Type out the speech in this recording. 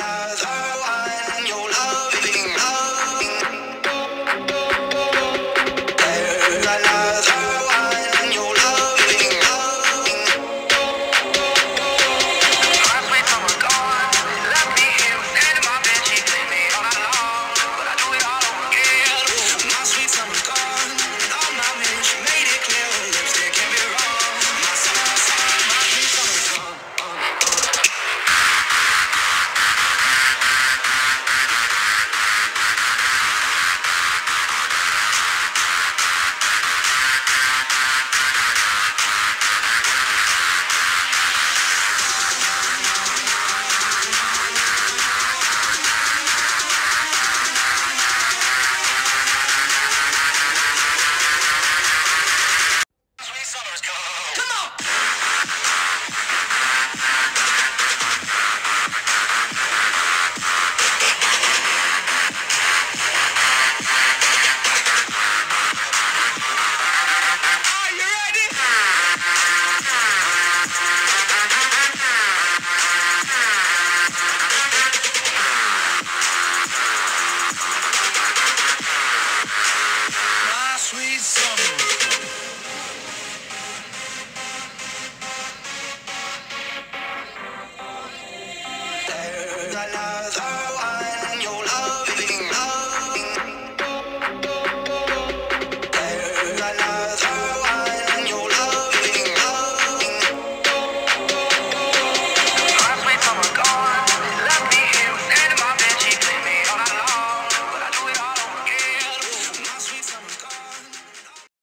ensalada.